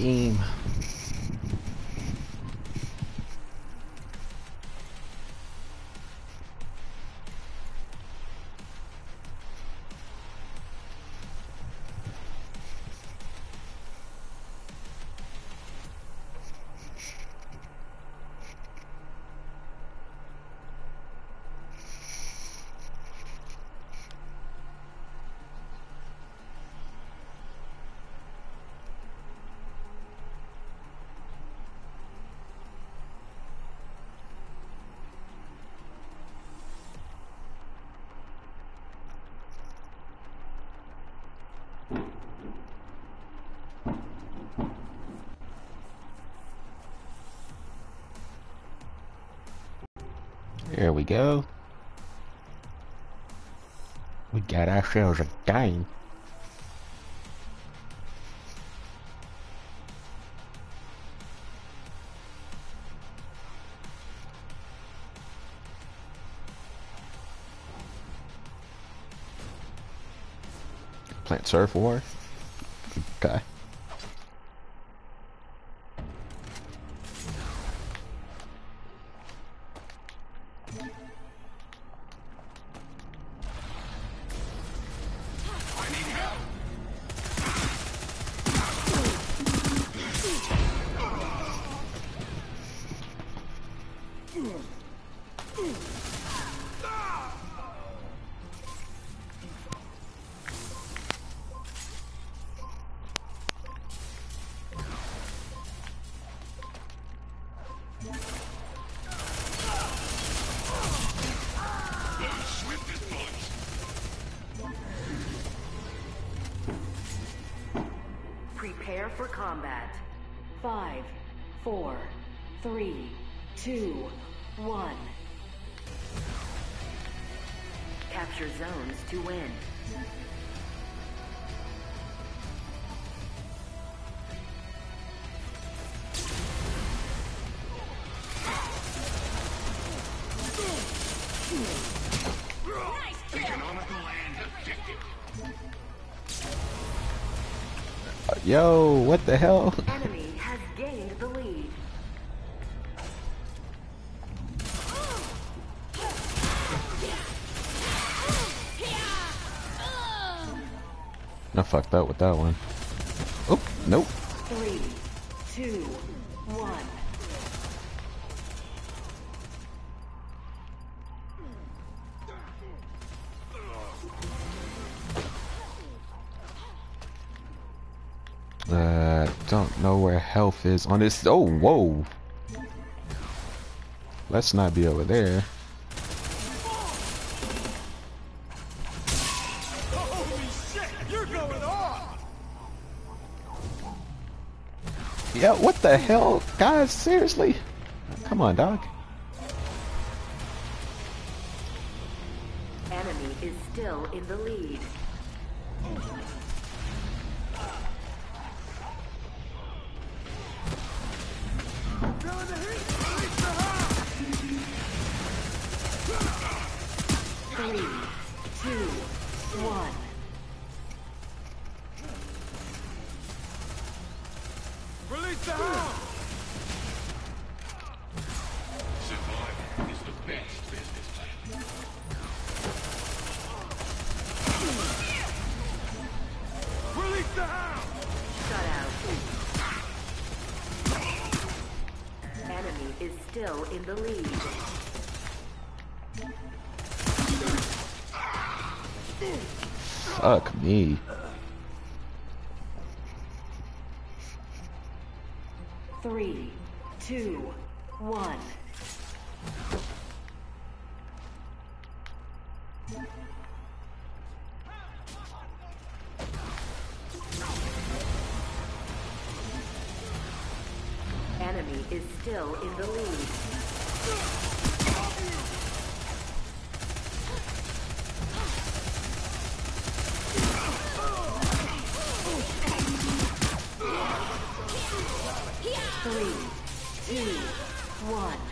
game. There we go. We got ourselves a game. Plant Surf War? Okay. Prepare for combat. Five, four, three, two, one. Capture zones to win. Yo, what the hell? Enemy has gained the lead. I fucked up with that one. Is on this. Oh, whoa. Let's not be over there. Yeah, what the hell? Guys, seriously? Come on, dog. Enemy is still in the lead. Three, two, one.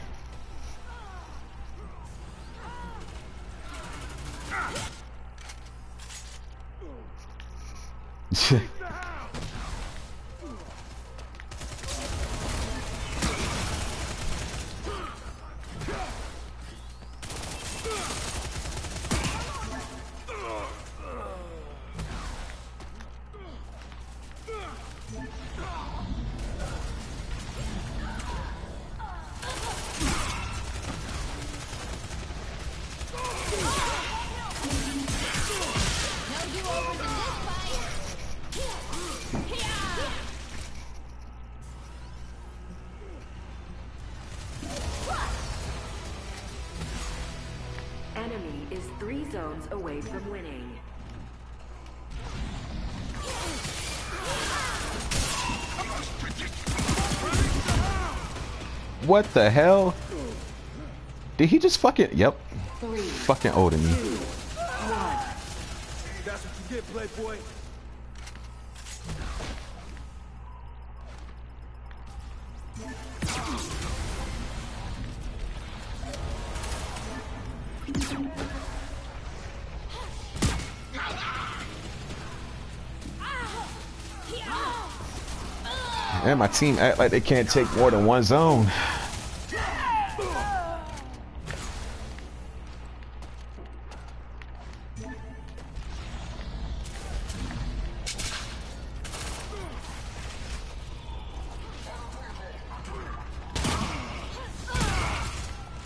Zones away from winning. What the hell? Did he just fucking? Yep. Three, Fucking older me. two, my team act like they can't take more than one zone.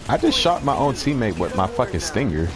I just shot my own teammate with my fucking stinger.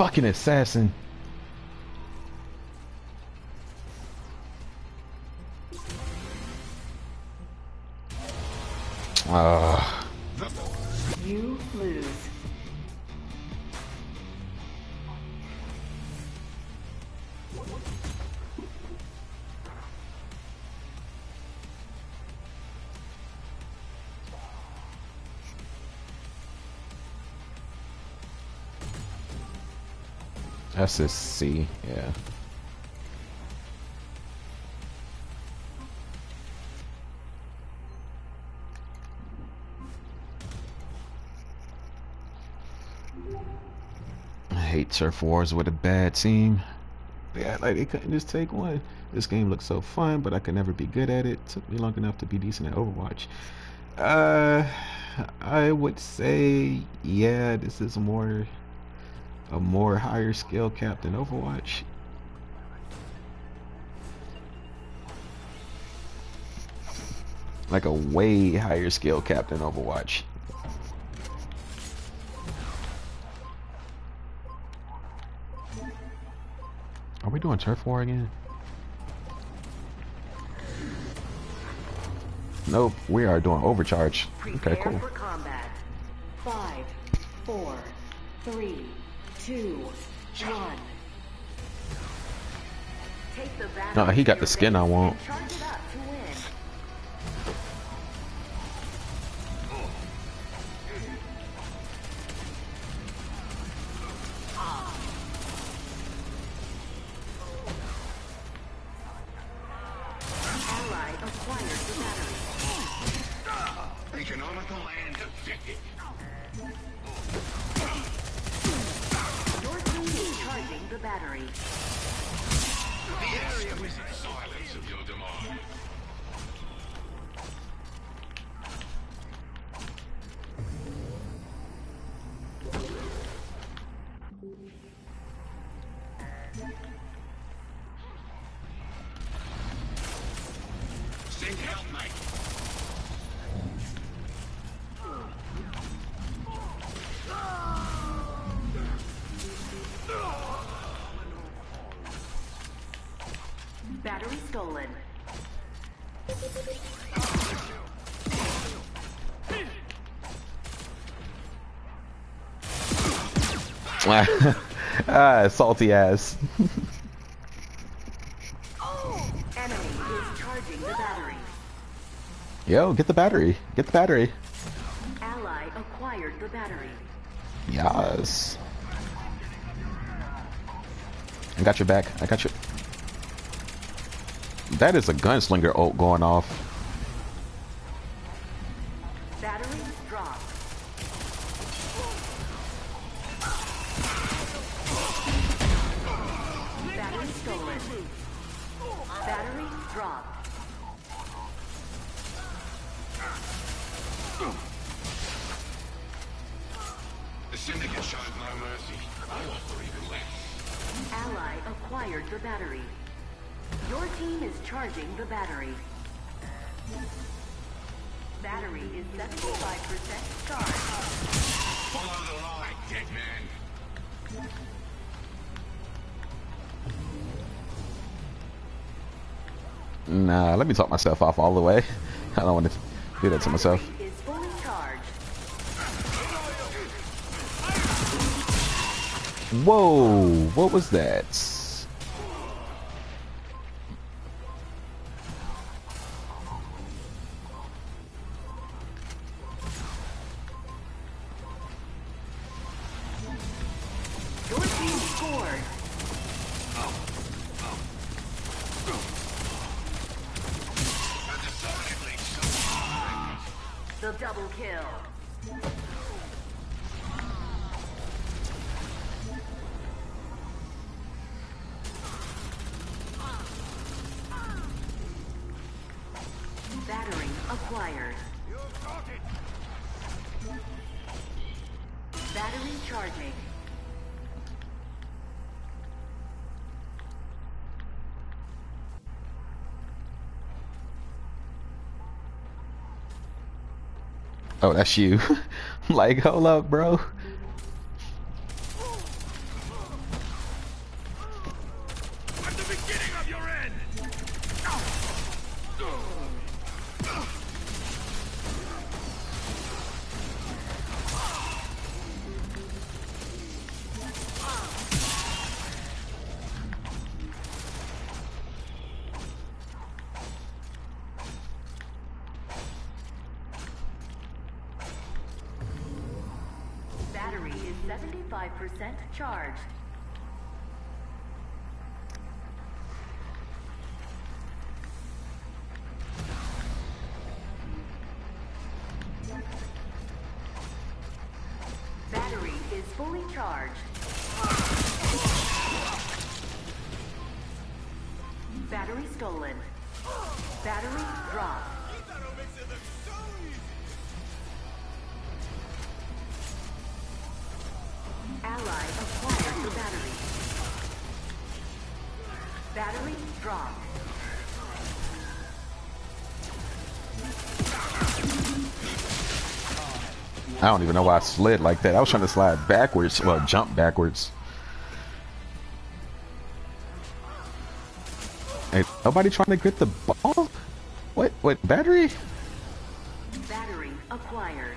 Fucking assassin. A C, yeah. I hate turf wars with a bad team. Yeah, like they couldn't just take one. This game looks so fun, but I could never be good at it. Took me long enough to be decent at Overwatch. Uh, I would say, yeah, this is more a more higher skill cap than Overwatch. Like a way higher skill cap than Overwatch. Are we doing turf war again? Nope, we are doing overcharge. Prepare Okay, cool. for combat. Five, four, three, two, one. Take the Oh, he got the skin I want. ah, salty ass. Enemy is charging the battery. Yo, get the battery. Get the battery. Ally acquired the battery. Yes. I got your back. I got you. That is a gunslinger ult going off. Me talk myself off all the way. I don't want to do that to myself. Whoa, what was that? Oh, that's you. Like, hold up, bro. I don't even know why I slid like that. I was trying to slide backwards, well, jump backwards. Hey, nobody trying to get the ball? What? What? Battery? Battery acquired.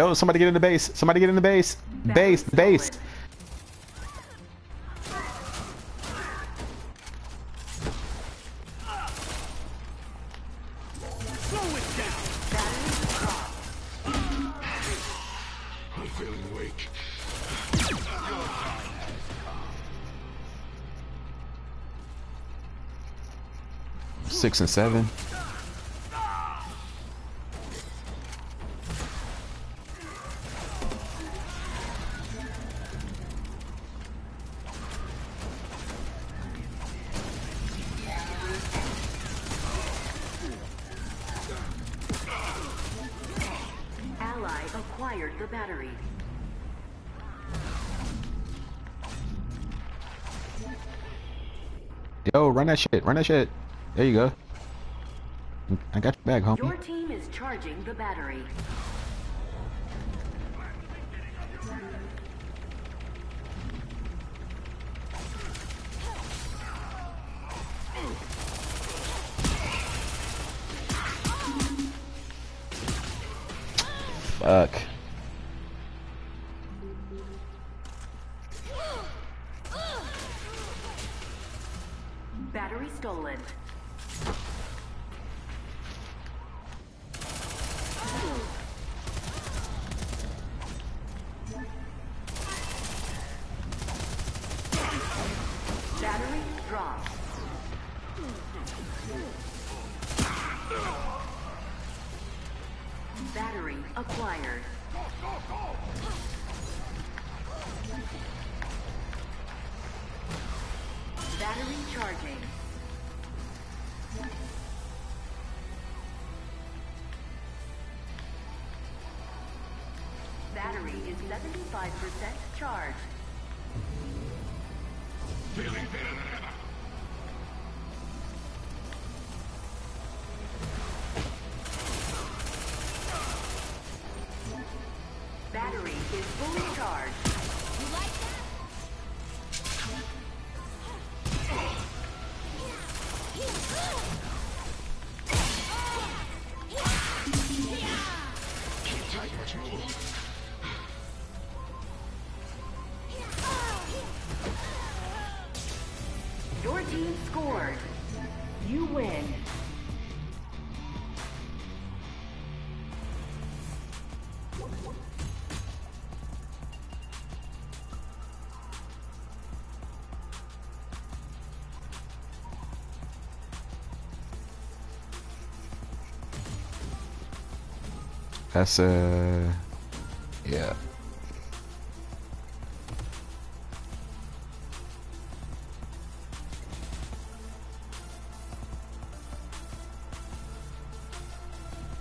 Yo, somebody get in the base. Somebody get in the base. Base, the base. stolen. Slow it down! Battery dropped. I'm feeling weak. Six and seven. That shit. Run that shit. There you go. I got your back, homie. Your team is charging the battery. Fuck. That's uh, yeah.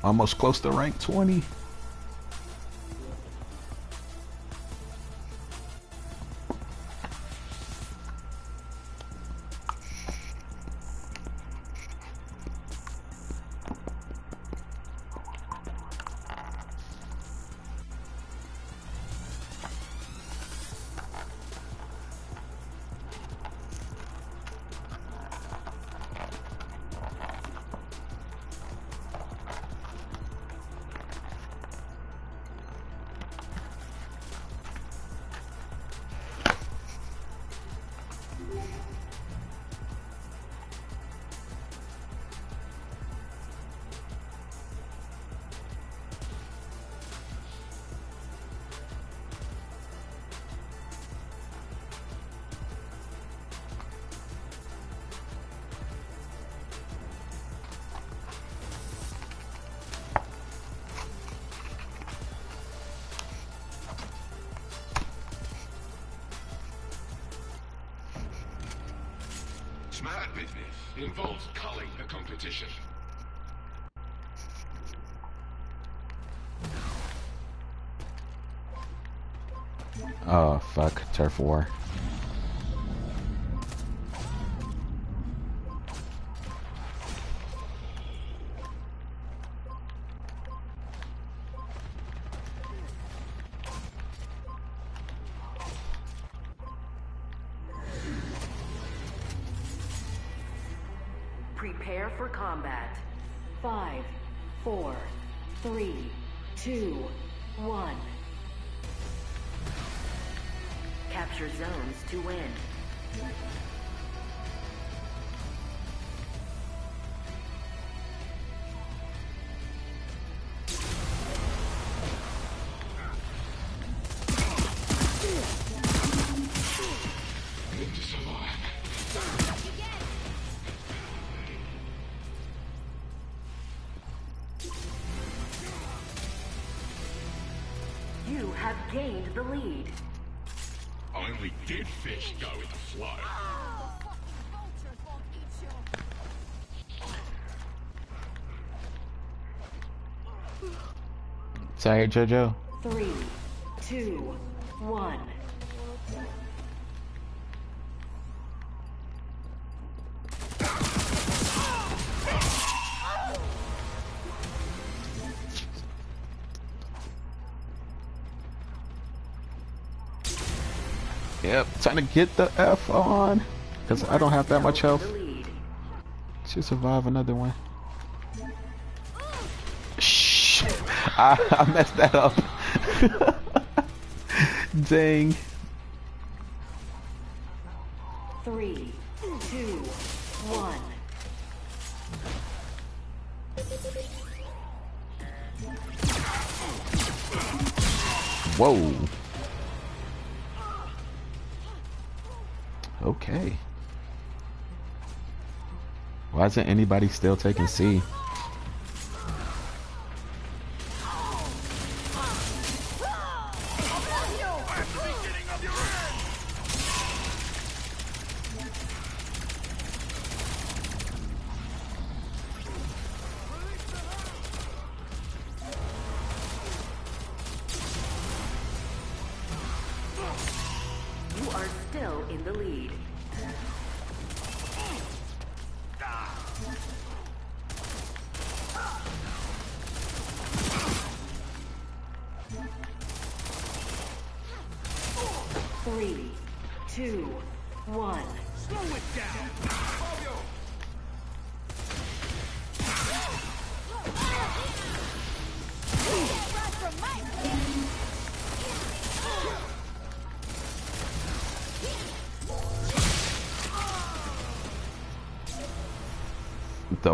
Almost close to rank 20. Turf war. You have gained the lead. Only dead fish go with the flow. Vultures won't eat you. Sorry, Jojo. Three, two, one. Time to get the F on. Because I don't have that much health to survive another one. Shh. I, I messed that up. Dang. Why isn't anybody still taking C?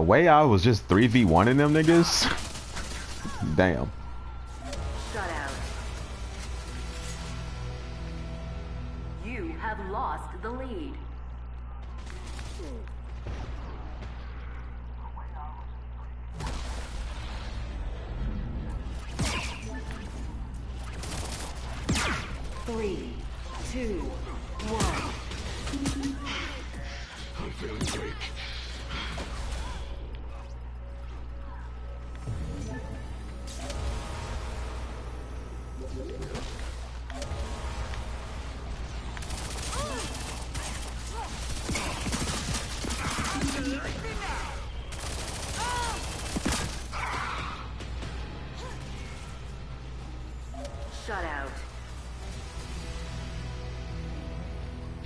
Way I was just 3v1 in them niggas. Damn.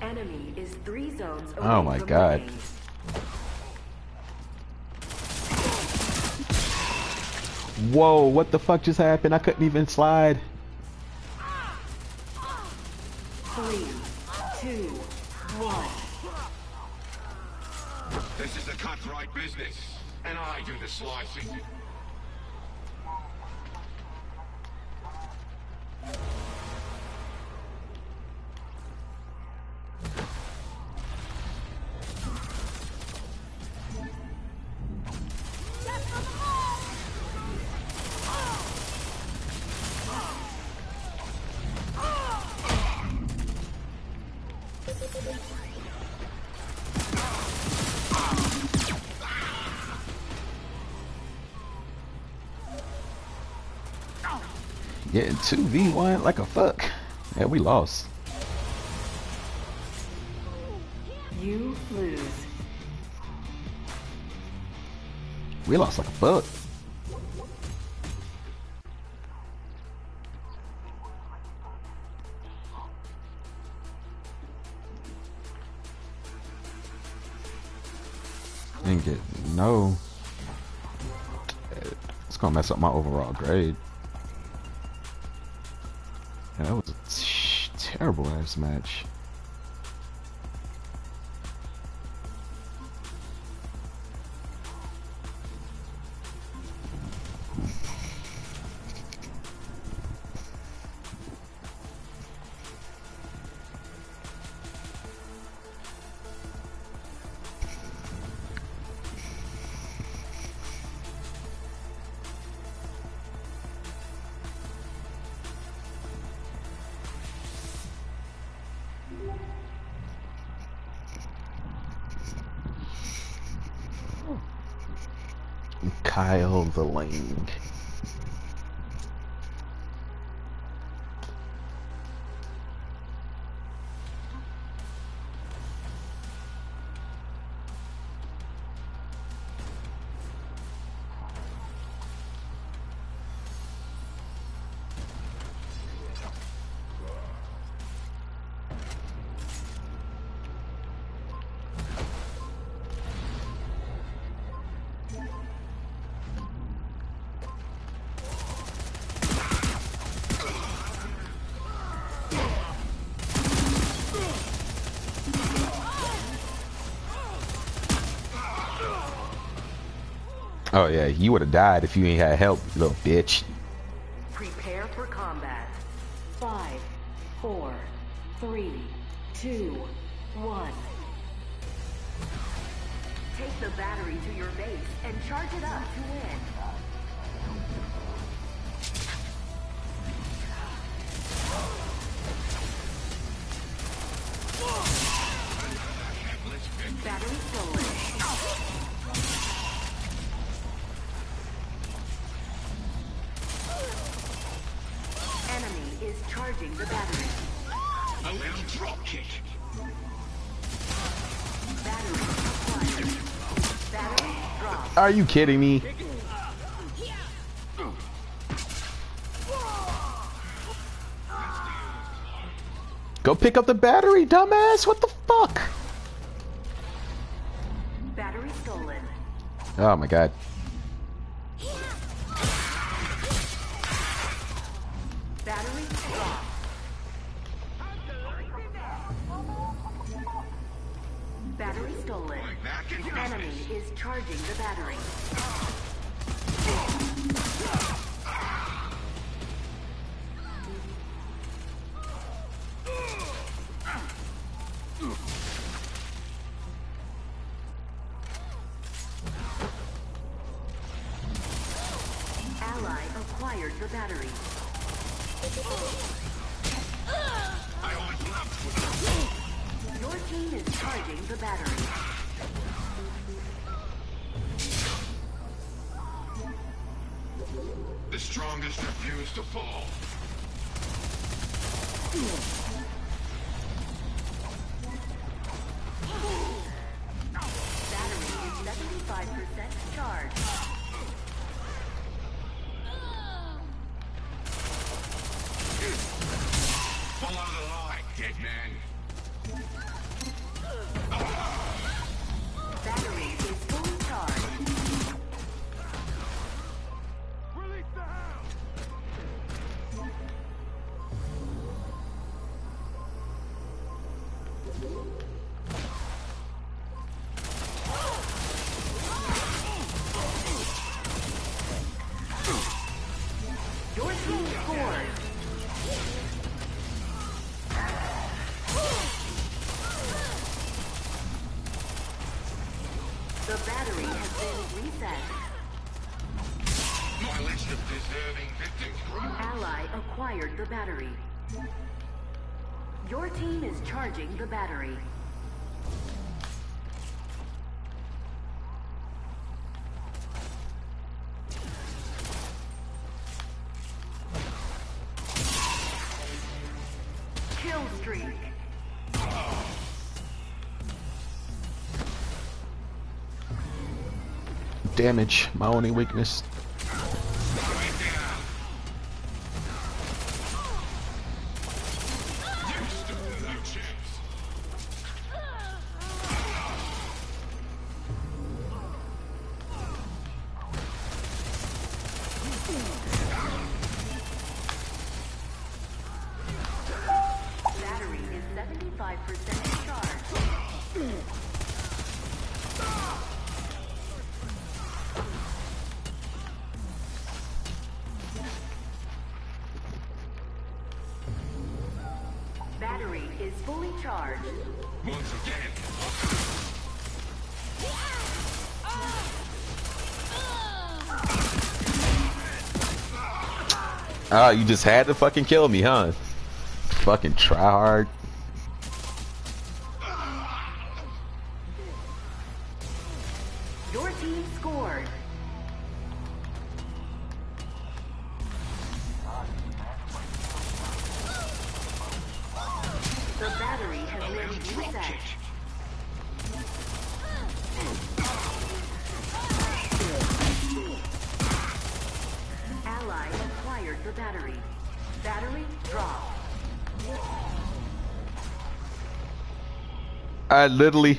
Enemy is three zones oh away Oh my from God. main. Whoa, what the fuck just happened? I couldn't even slide. Three, two, one. This is a cutthroat business, and I do the slicing. 2v1 like a fuck. Yeah, we lost. You lose. We lost like a fuck. Didn't get no. It's gonna mess up my overall grade. Terrible ass match. The Lang. yeah, you would have died if you ain't had help, you little bitch. Are you kidding me? Go pick up the battery, dumbass! What the fuck? Battery stolen. Oh my god. damage, my only weakness. charge. Once again. Oh, you just had to fucking kill me, huh? Fucking try hard. I literally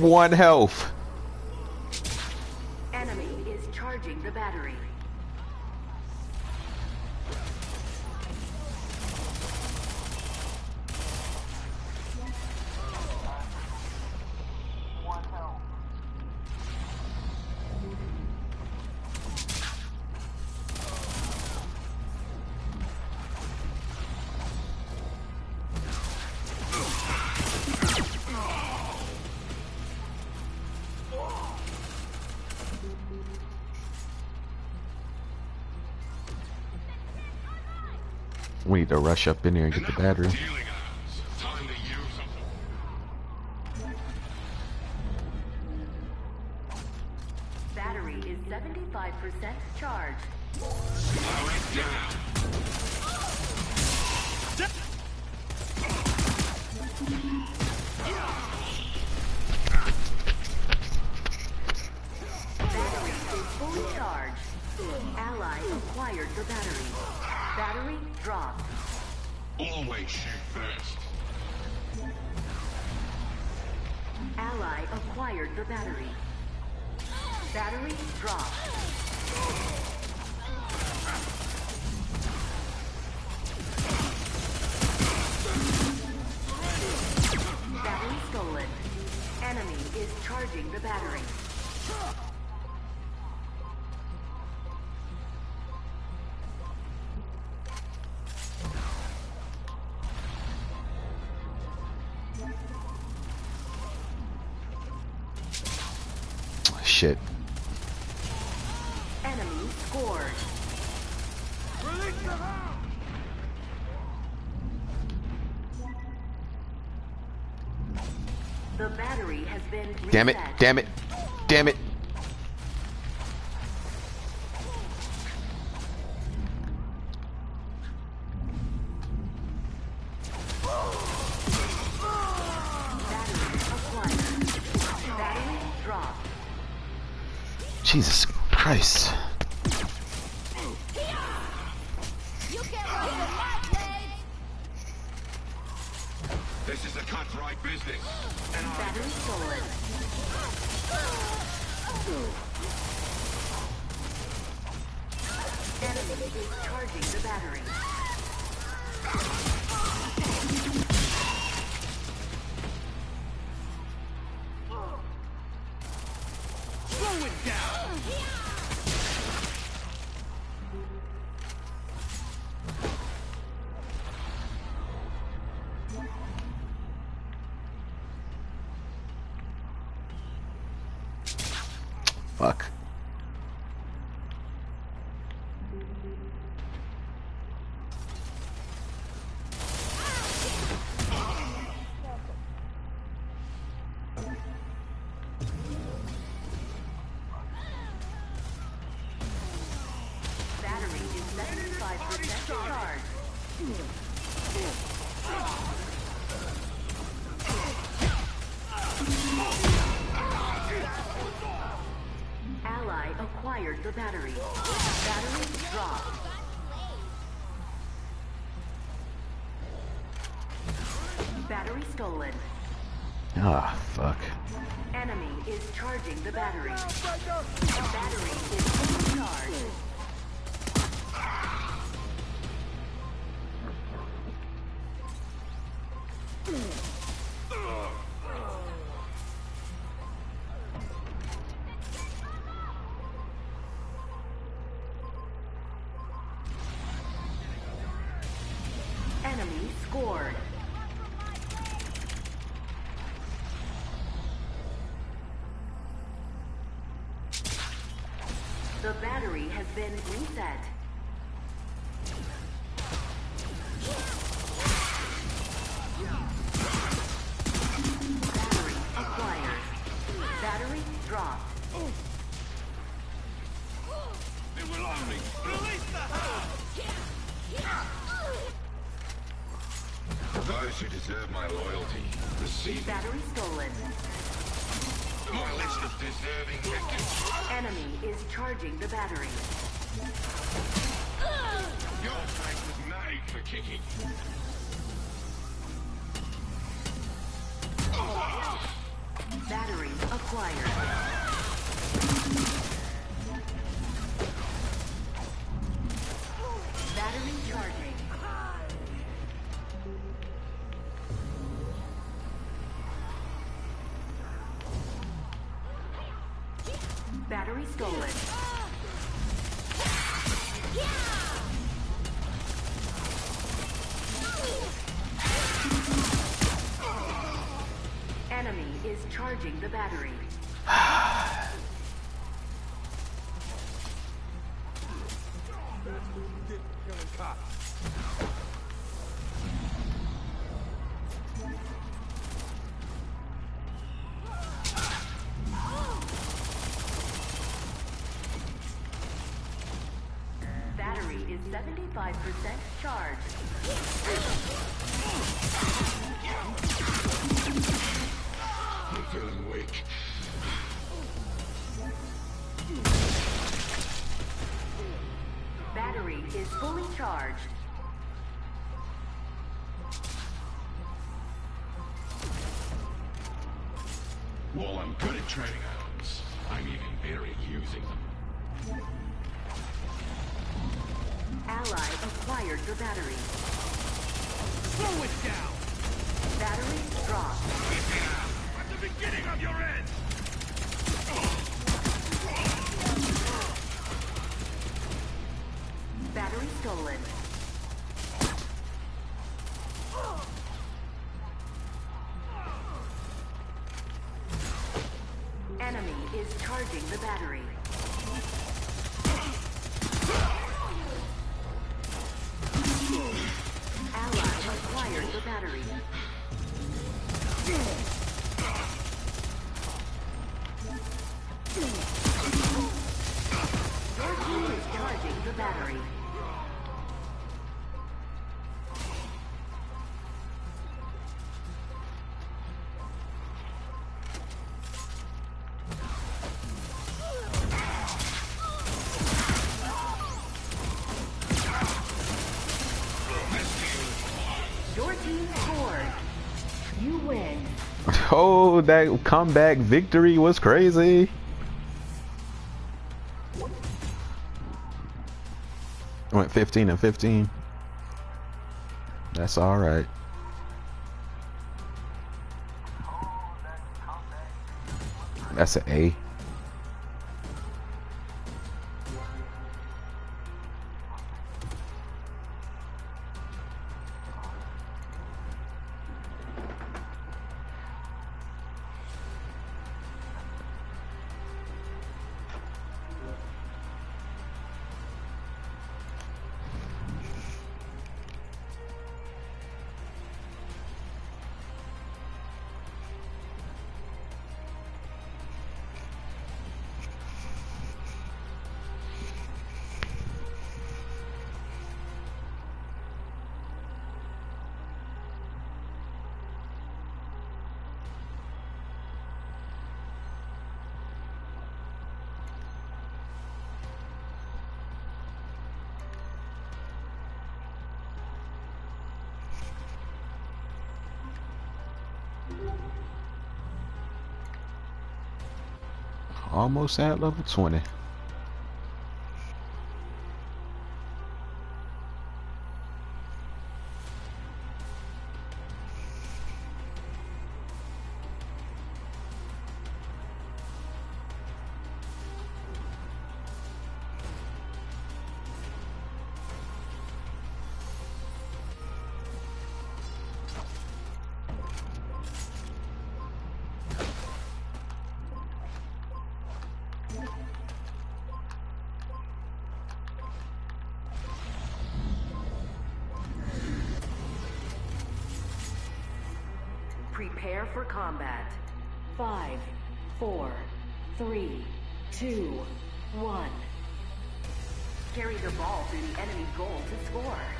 one health. rush up in here and get the battery. Damn it, damn it, damn it. stolen. Enemy is charging the battery. 25% charge. I'm feeling weak. Battery is fully charged. While I'm good at training arms, I'm even better at using them. Ally acquired the battery. Slow it down! Battery dropped. At the beginning of your end! Battery stolen. That comeback victory was crazy. Went 15 and 15. That's all right. That's an A. Almost at level 20. Goal to score.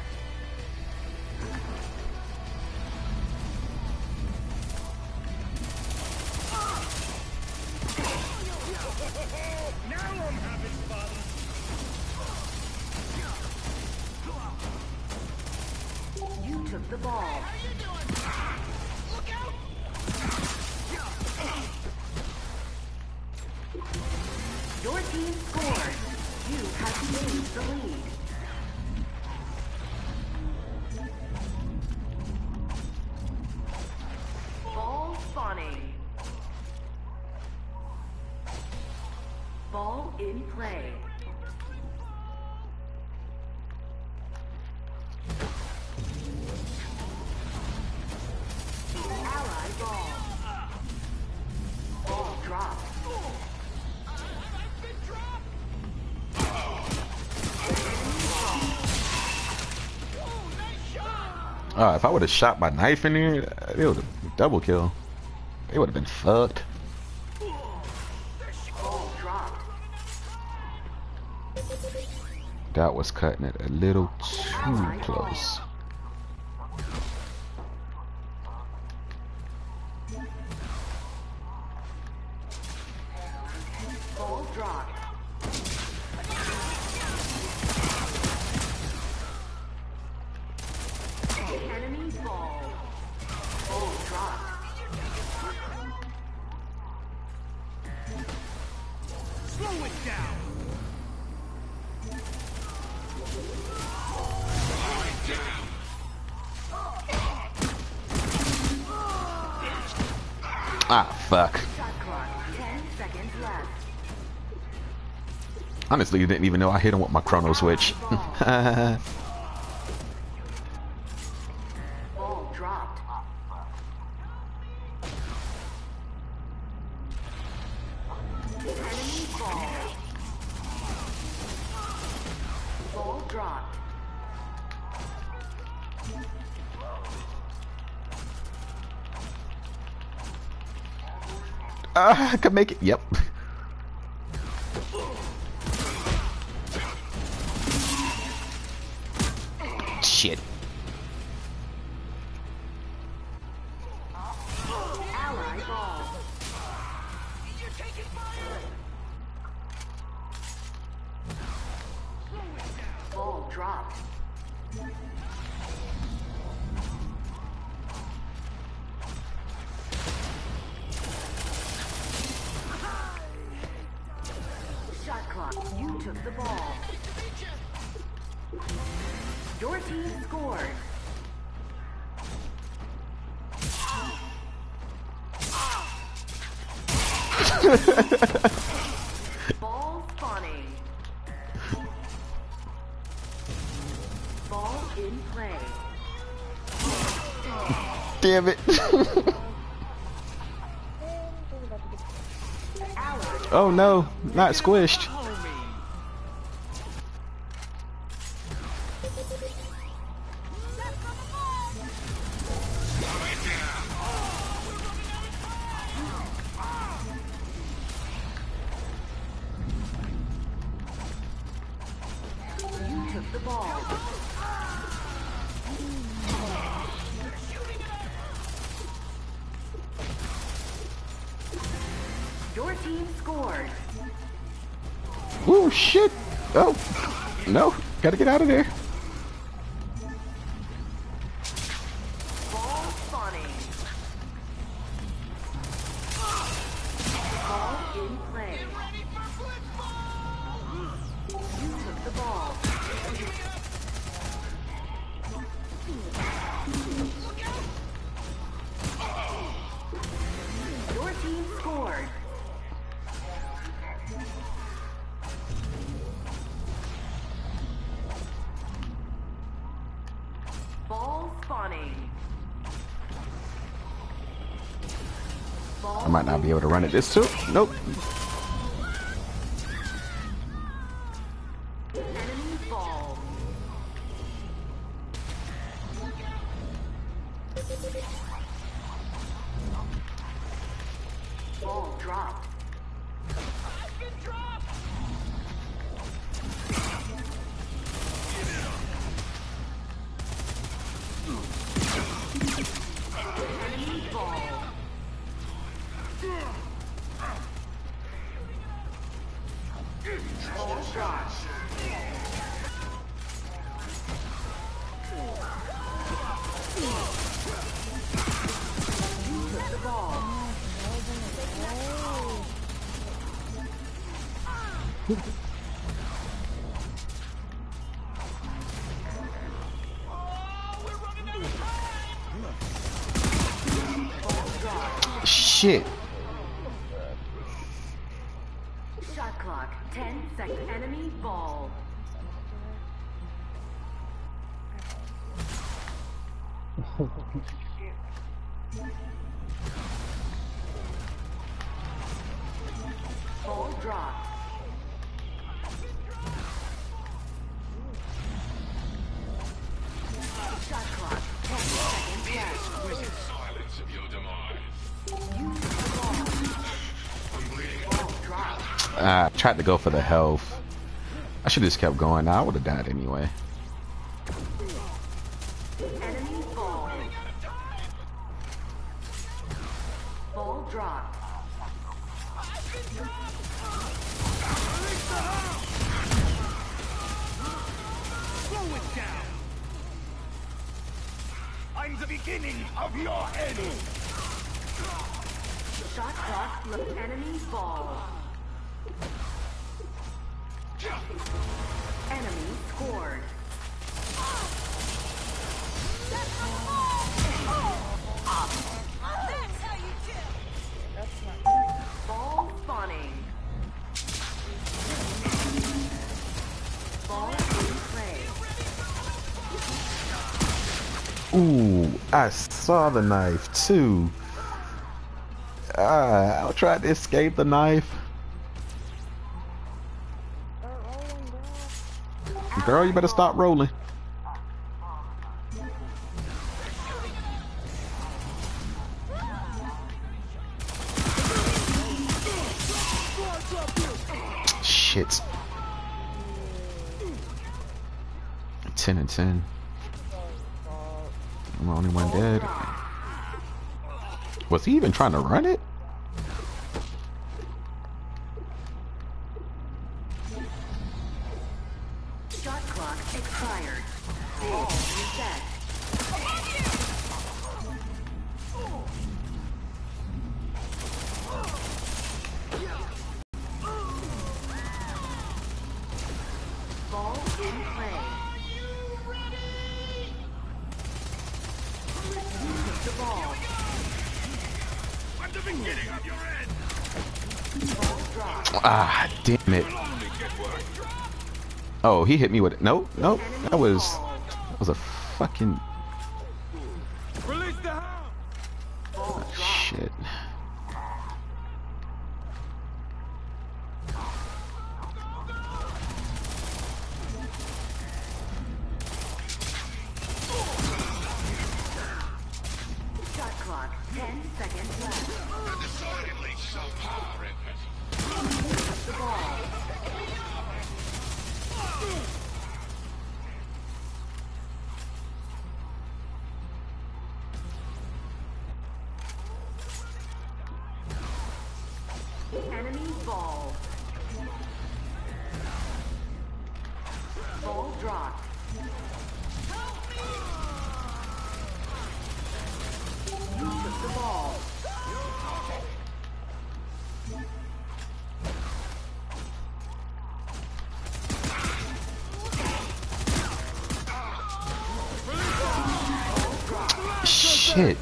Uh, if I would have shot my knife in here, it would have double kill. It would have been fucked. That was cutting it a little too close. Honestly, you didn't even know I hit him with my chrono switch. Ah, I can make it. Yep. squished. out of there. it is too. shit. tried to go for the health. I should have just kept going. I would have died anyway. Saw the knife too. Ah, I tried to escape the knife. Girl, you better stop rolling. Shit. 10 and 10. Only one dead. Was he even trying to run it? Oh, he hit me with it. Nope, nope. That was that was a fucking Release the hound! Ball drop. shit. Shit.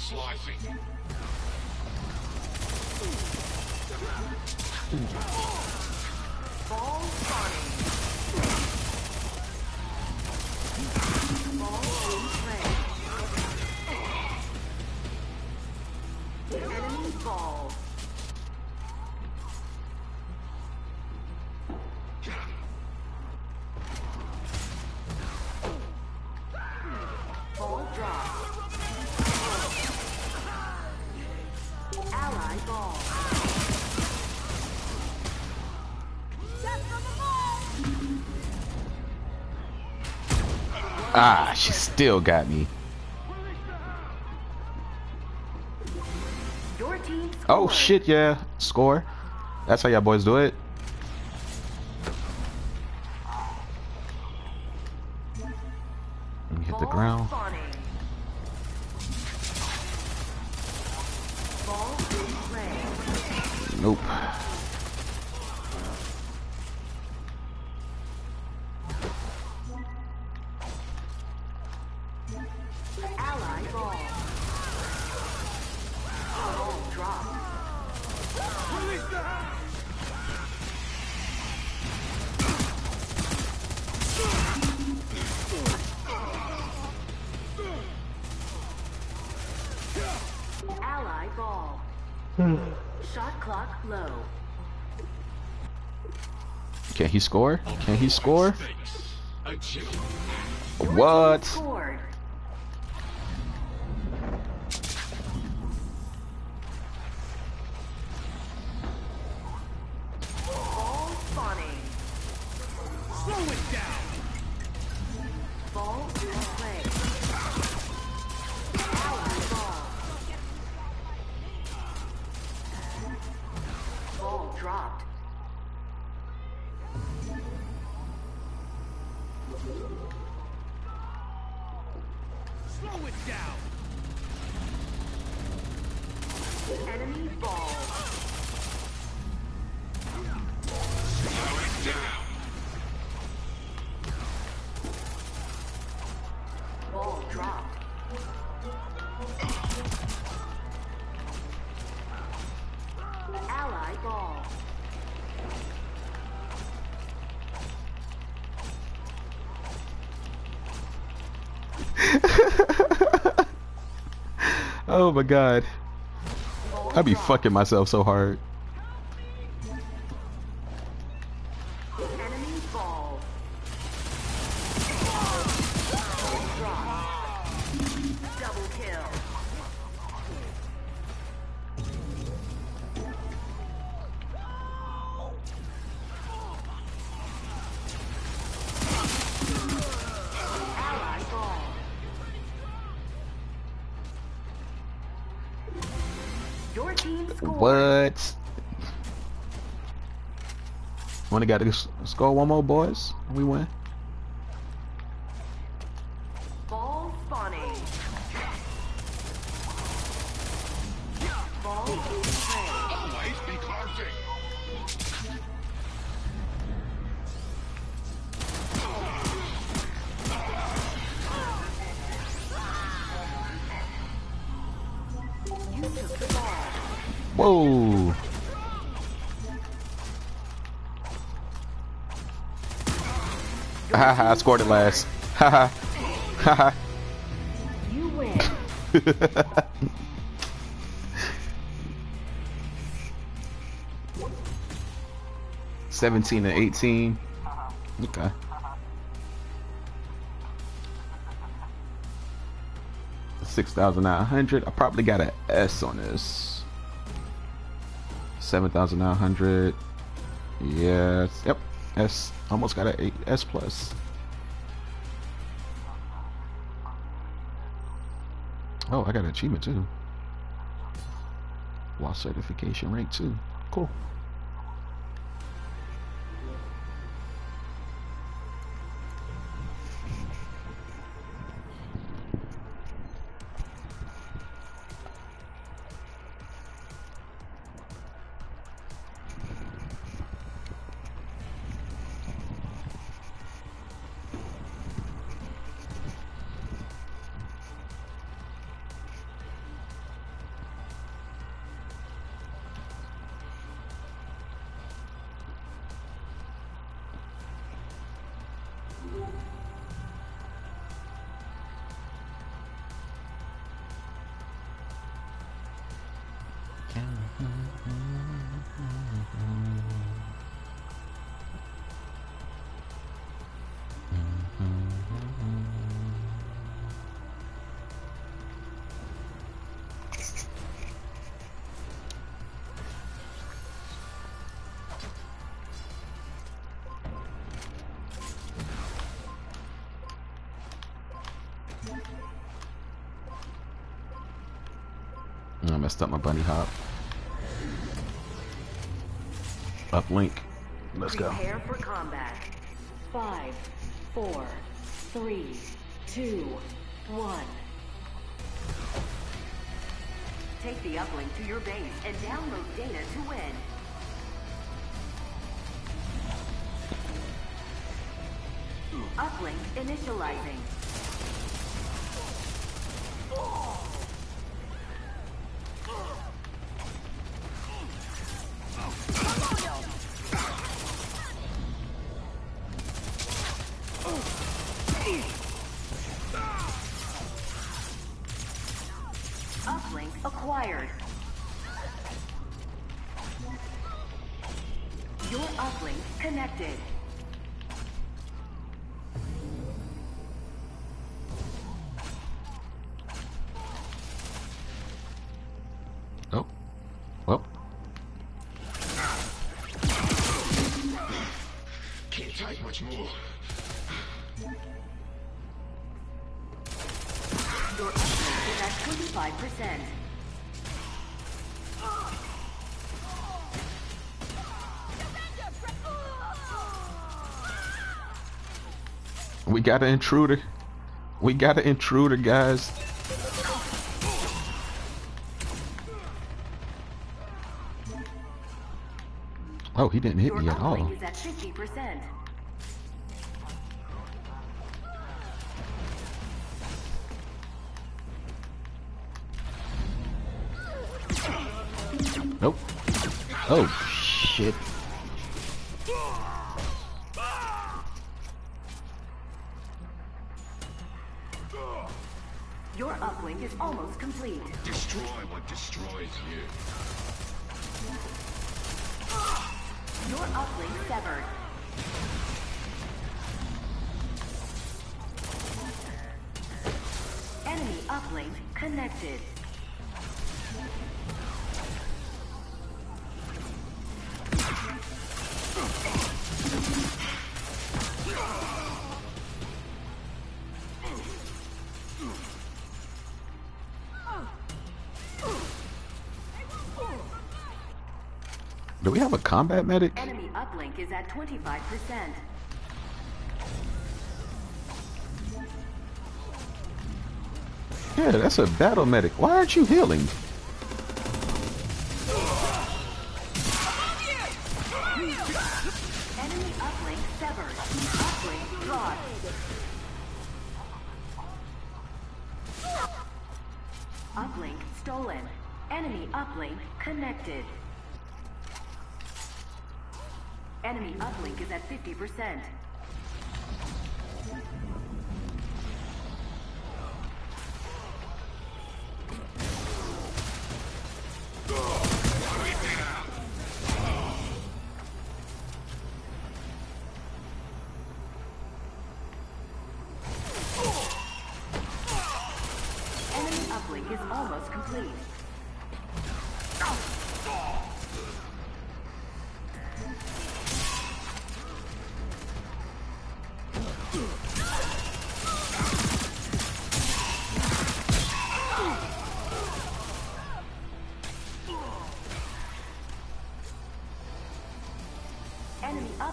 Slicing. Ah, she still got me. Oh shit, yeah. Score. That's how y'all boys do it. Can he score? Can he score? What? Oh my god. I'd be fucking myself so hard. Wanna got to score one more, boys? We win. Haha, I scored it last. Haha. Haha. You win. Seventeen and eighteen. Uh-huh. Okay. Six thousand nine hundred. I probably got an S on this. Seven thousand nine hundred. Yes. Yep. S. Almost got an eight S plus. Oh, I got an achievement too. Lost certification rank too. Cool. Messed up my bunny hop. Uplink. Let's go. Prepare for combat. Five, four, three, two, one. Take the uplink to your base and download data to win. Uplink initializing. We got an intruder. We got an intruder, guys. Oh, he didn't hit Your me at all. is at 50%. Nope. Oh, uplink connected. Do we have a combat medic? Enemy uplink is at 25%. Yeah, that's a battle medic. Why aren't you healing? Enemy uplink severed. Uplink dropped. Uplink stolen. Enemy uplink connected. Enemy uplink is at 50%.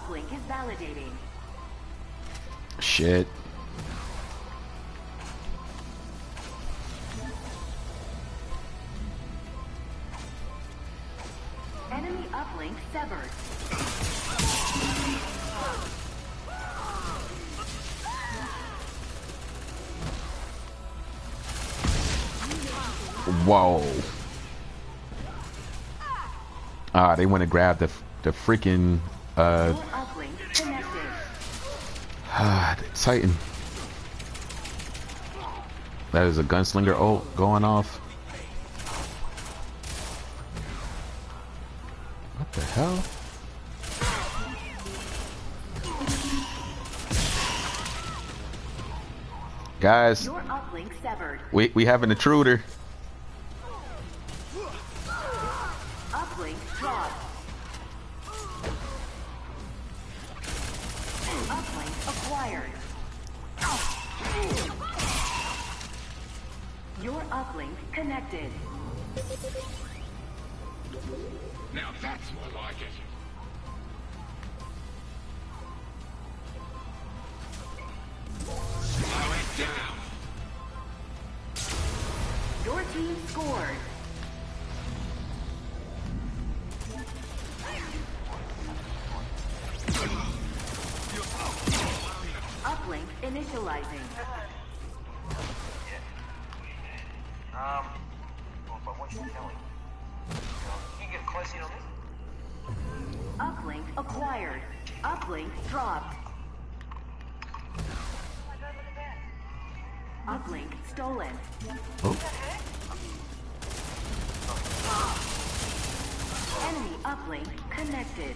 Uplink is validating. Shit. Enemy uplink severed. Whoa. Ah, they want to grab the the freaking uh Your uplink connected. ah, Titan. That is a gunslinger ult going off. What the hell? Guys, Your uplink severed. we we have an intruder. Initializing. Um, well, but what you telling? Can you get close on this? Uplink acquired. Uplink dropped. Uplink stolen. Oh, Enemy uplink connected.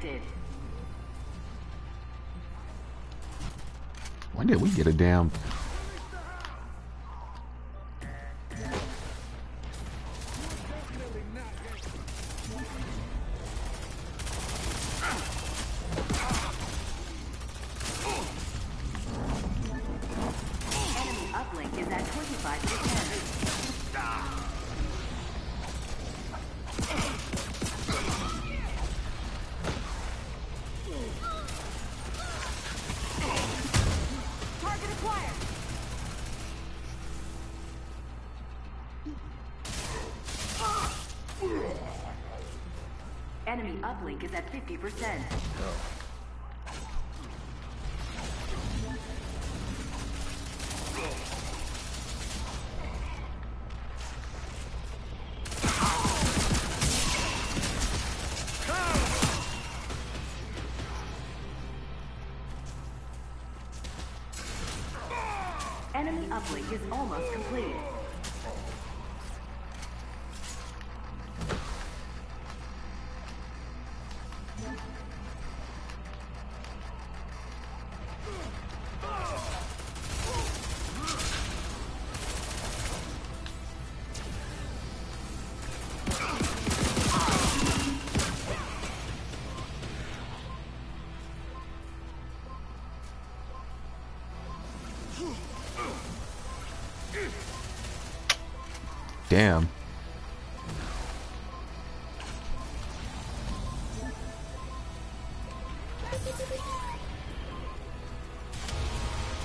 connected. When did we get a damn? 50%. Damn.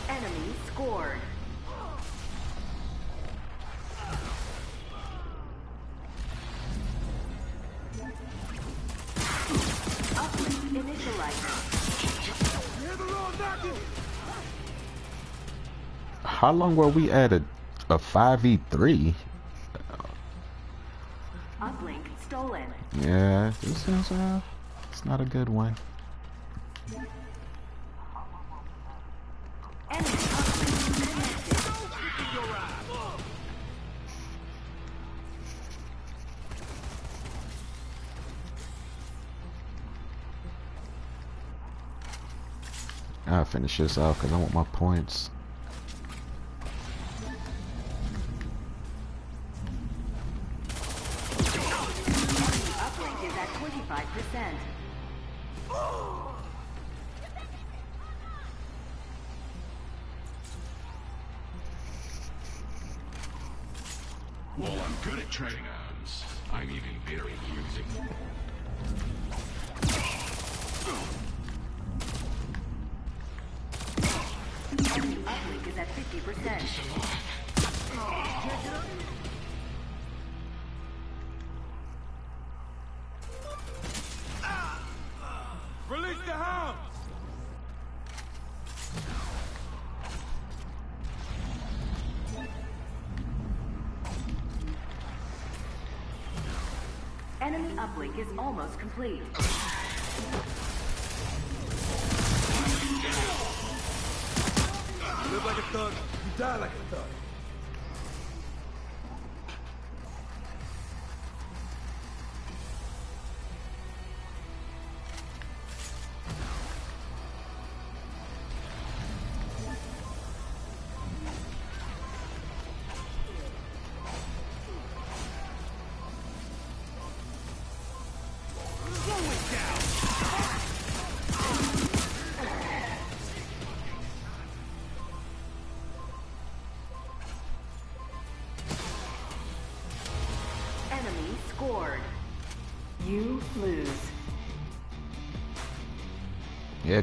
Enemy scored. Uplink initializing. You hear the roll knocking? How long were we at a a five v three? Uplink stolen. Yeah, this is uh, it's not a good one. I'll finish this off because I want my points.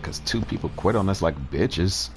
Because two people quit on us like bitches.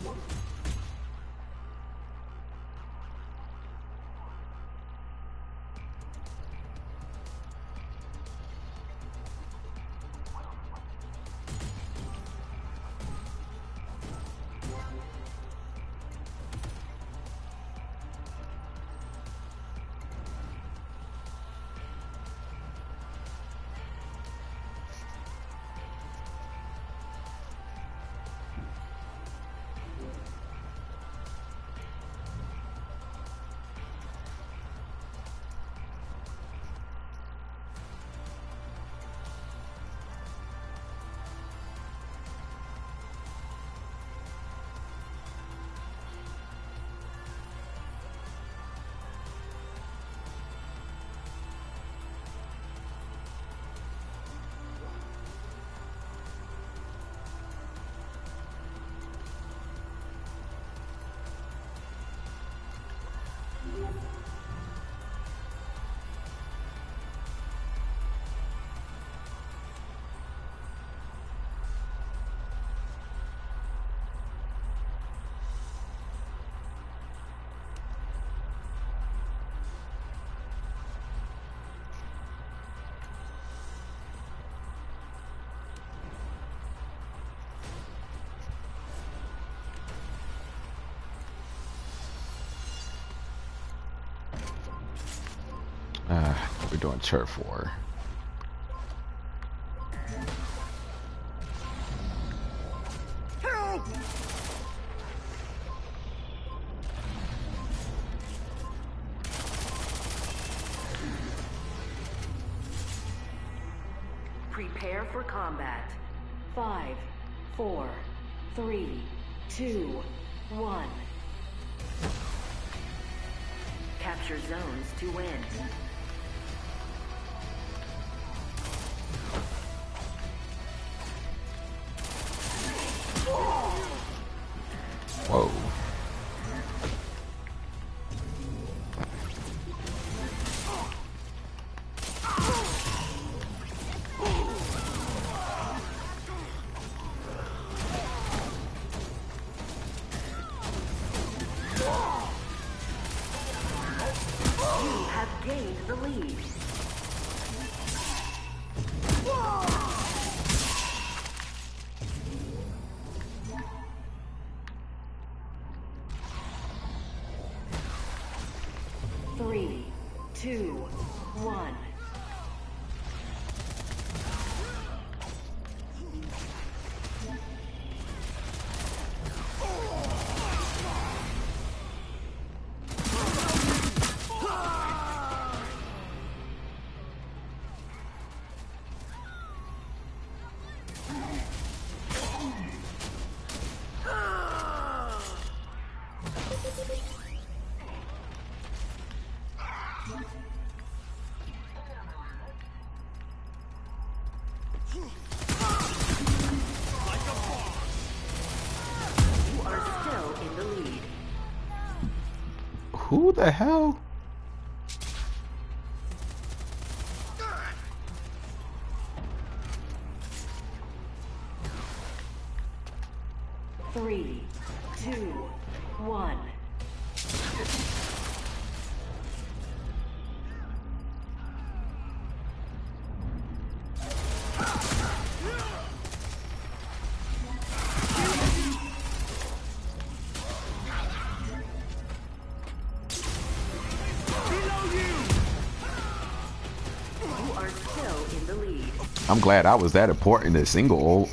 We're doing turf war. Prepare for combat. Five, four, three, two, one. Capture zones to win. who the hell? I'm glad I was that important to single old.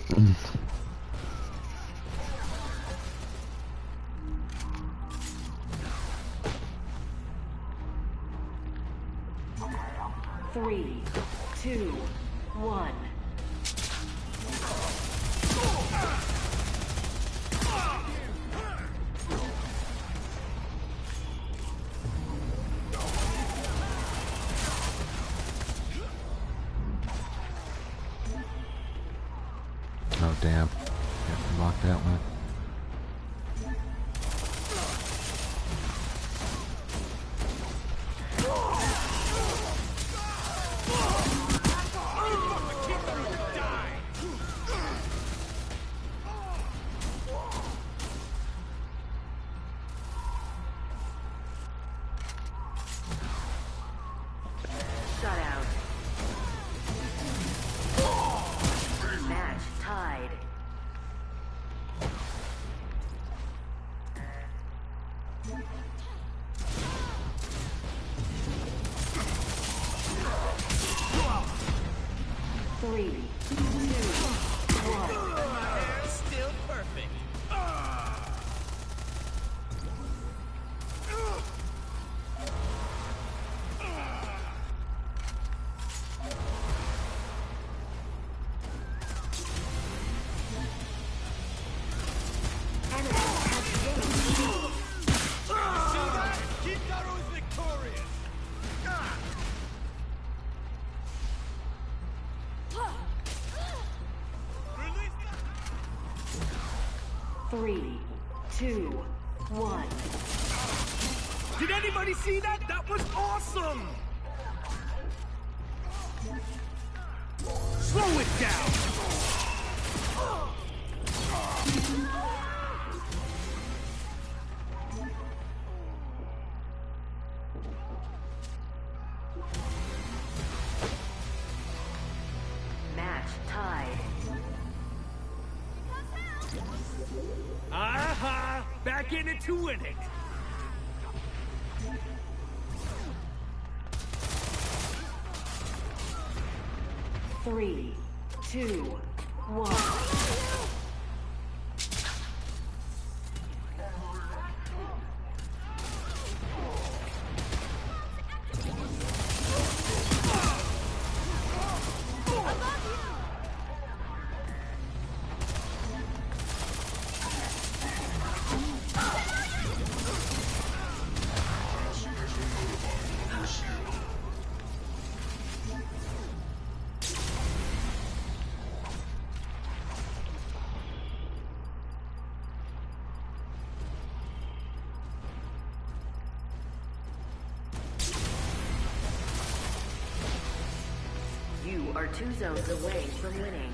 Are two zones away from winning.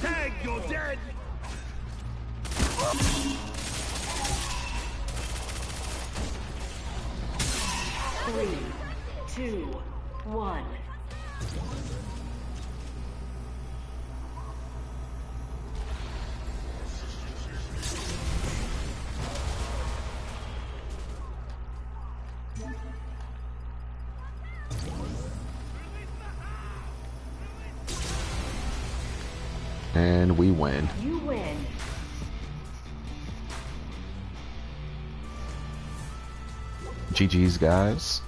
Tag, you're dead. Three, we win. You win. GG's, guys.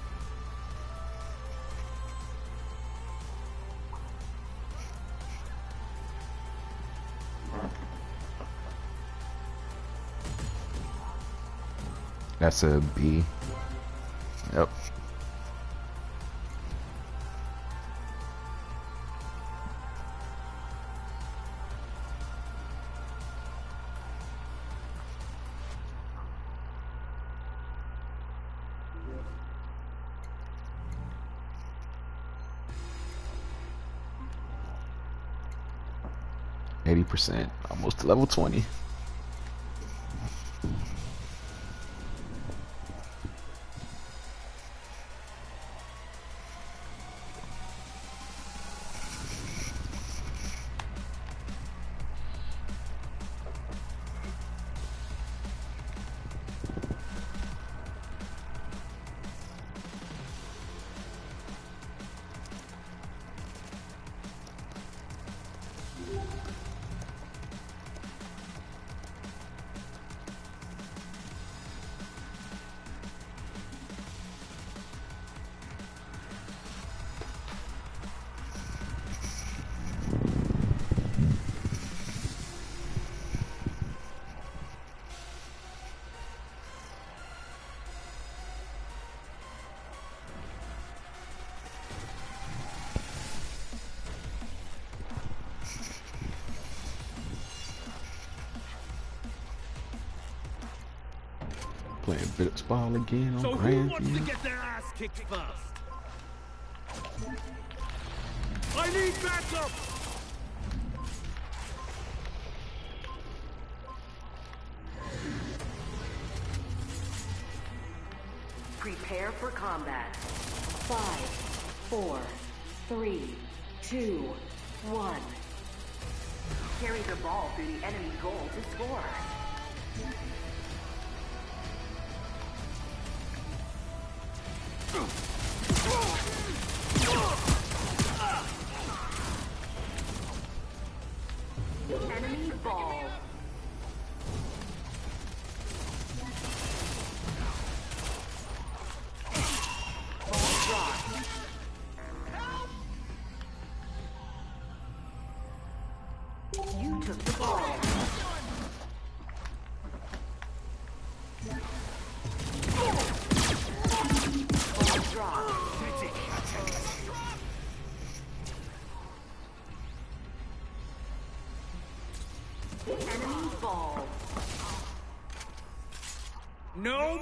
That's a B. percent almost to level 20 Again on so Grand who wants to get their ass kicked first? I need backup! Prepare for combat. Five, four, three, two, one. Carry the ball through the enemy goal to score. Enemy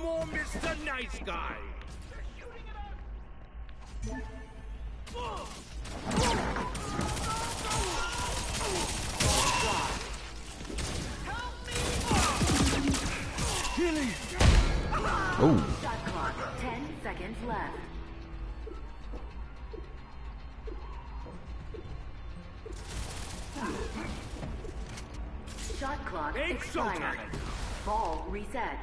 more Mr. Nice Guy. Oh, Shot clock. Ten seconds left. Shot clock expired. Ball reset.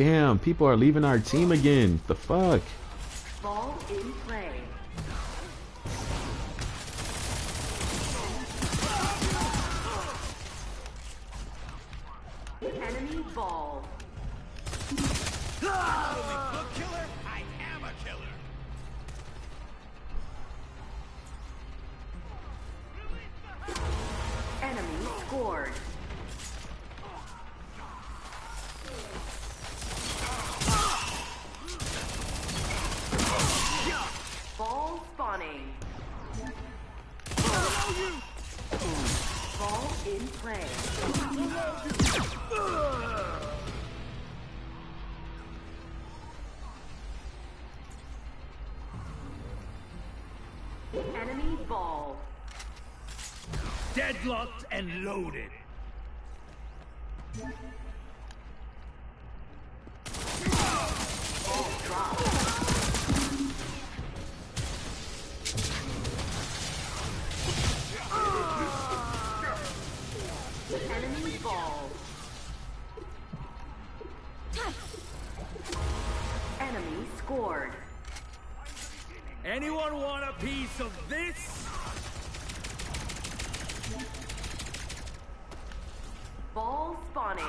damn, people are leaving our team again. The fuck? spawning.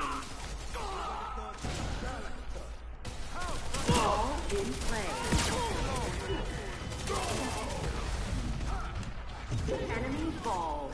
All in play. Enemy ball.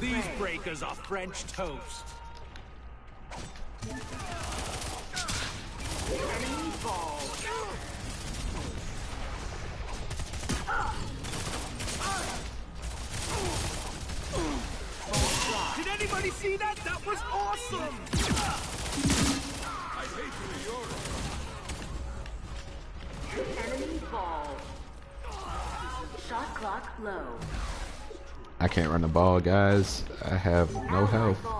These breakers are French toast. can't run the ball, guys. I have no health.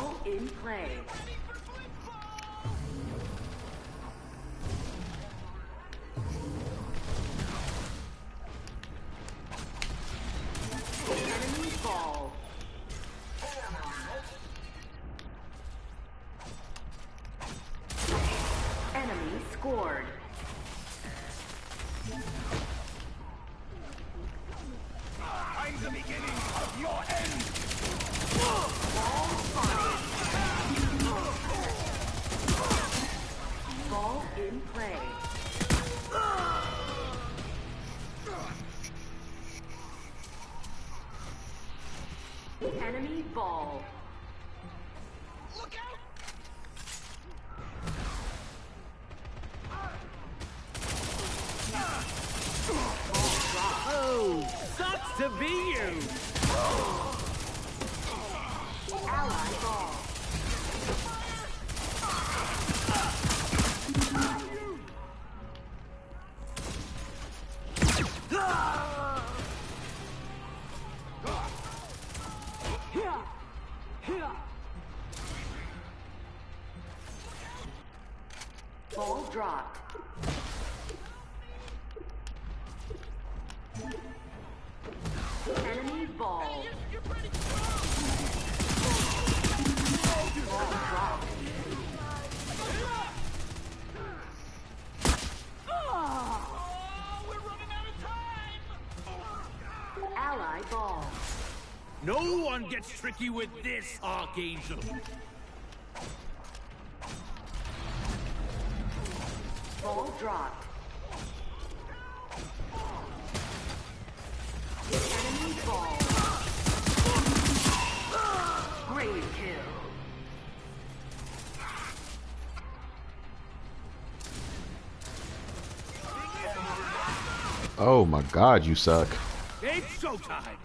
Ball in play. Ball. One gets tricky with this, Archangel. Ball dropped. Enemy ball. Great kill. Oh my god, you suck. It's showtime.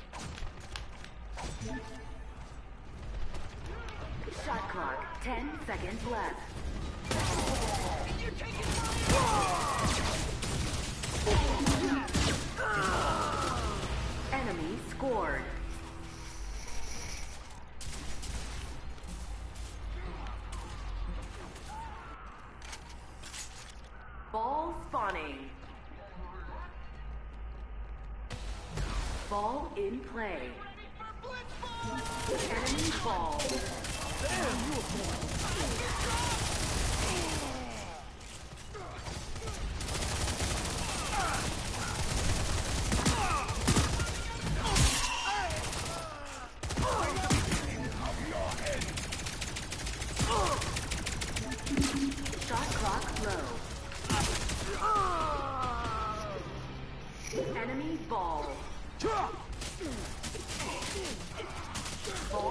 Play.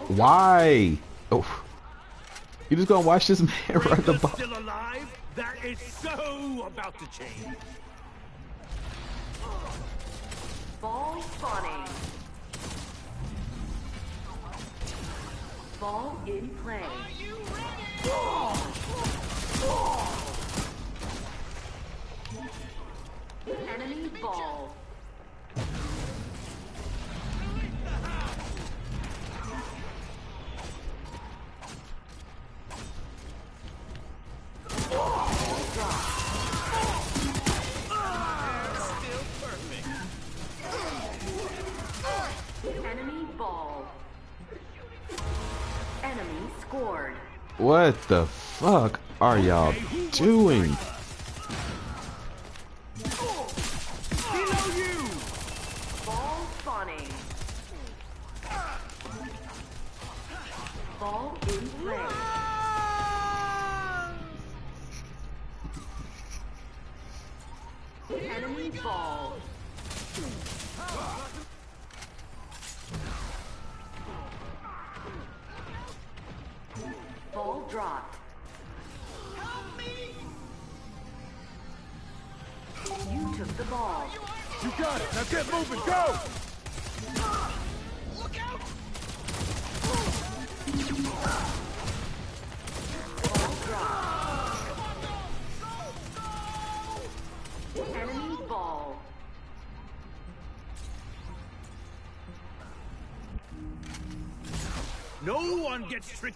Why? Oh. You just gonna watch this man run the Raider's ball. still alive? That is so about to change. Ball spawning. Ball in play. Enemy ball. Enemy ball. Enemy scored. What the fuck are y'all doing?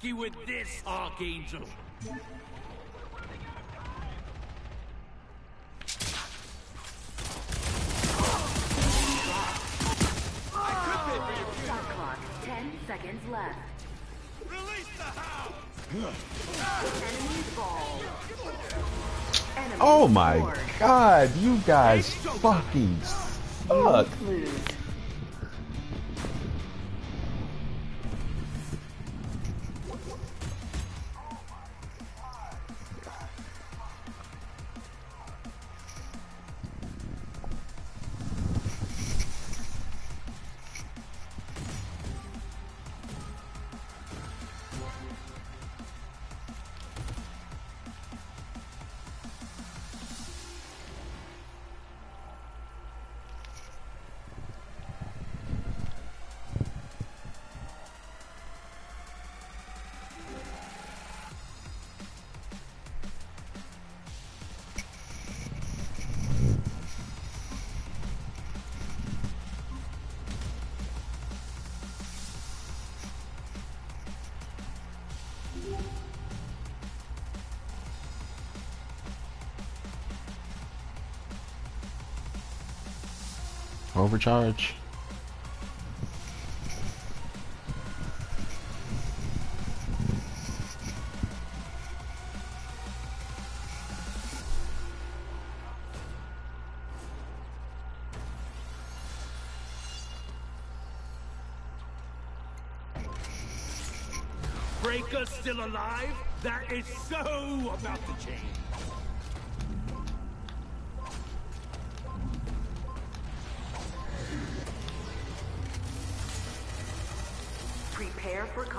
One gets tricky with this, Archangel. Ten seconds left. Release the hound! Enemy's ball. Enemy Oh my scored. god, you guys fucking suck. Overcharge. Breaker still alive? That is so about to change.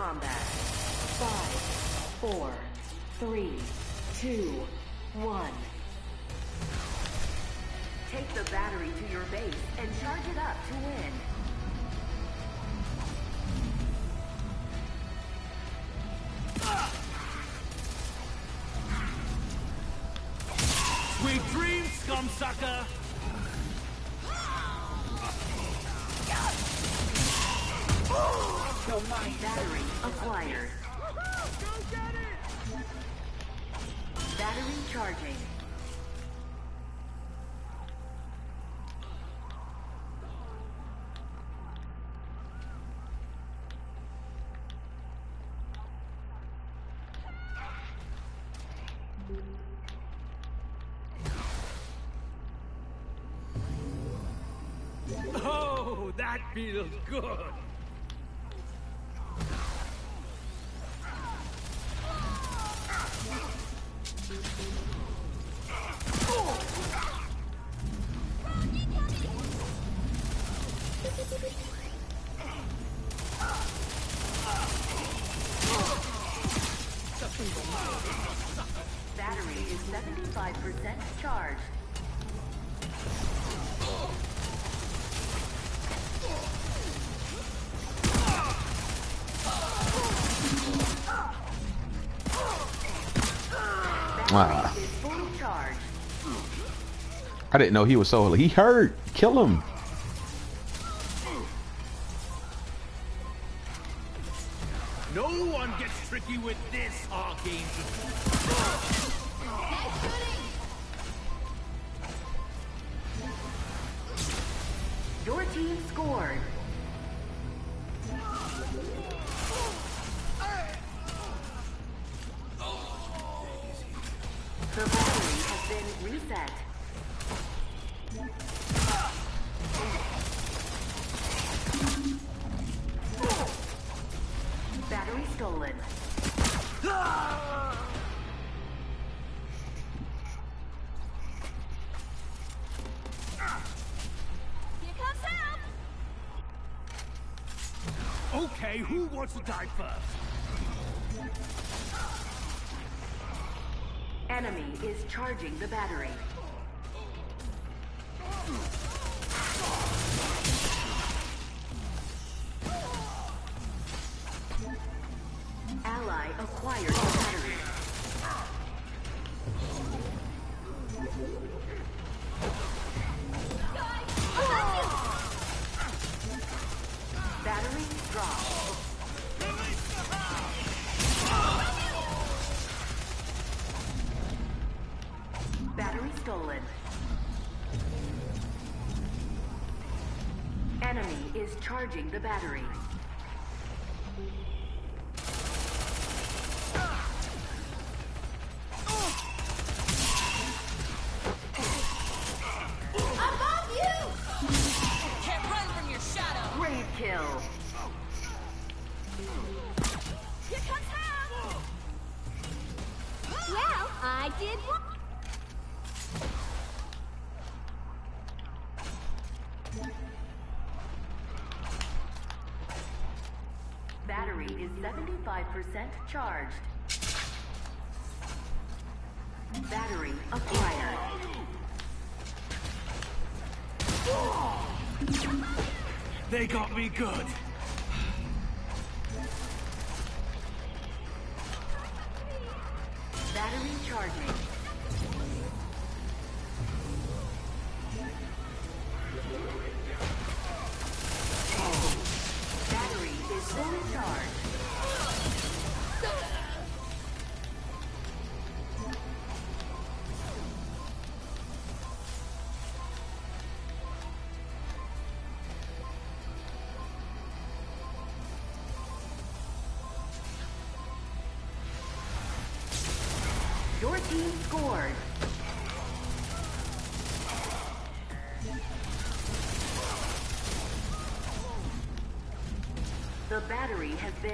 Combat. Five, four, three, two, one. Take the battery to your base and charge it up to win. Sweet dreams, scum sucker! Your Battery acquired. Battery charging. Oh, that feels good. Didn't know he was so. He hurt. Kill him. Is charging the battery. Ally acquired the battery. Battery dropped. Is charging the battery. Acquired. They got me good.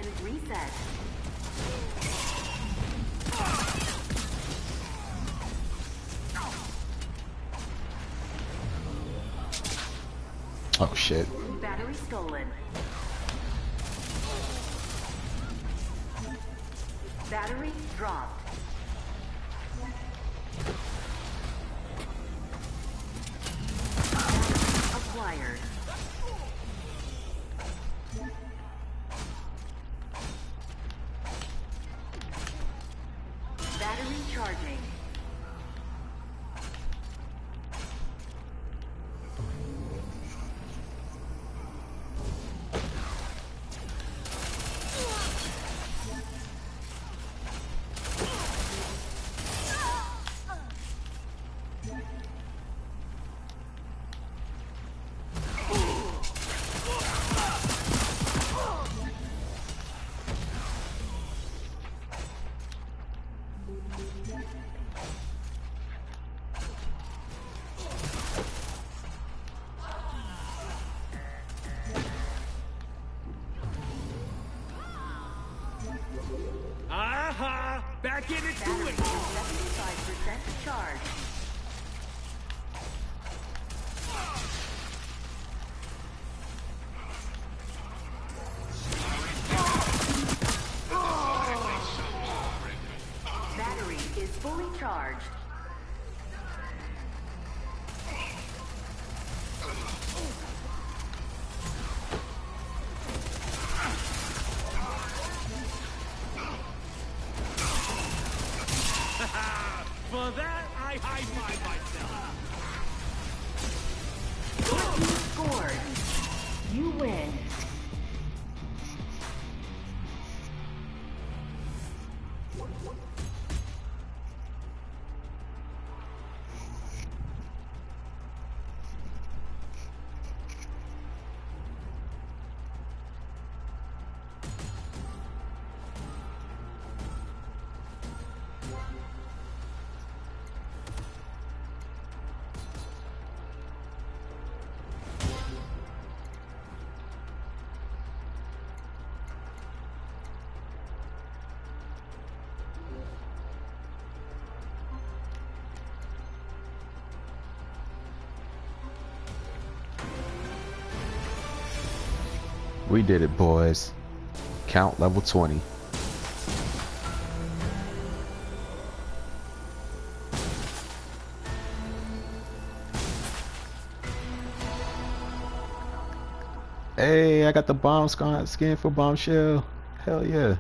Been reset. Oh shit. Battery stolen. In it Battery it. is 75% charged. We did it, boys. Count level 20. Hey, I got the bomb skin for bombshell. Hell yeah.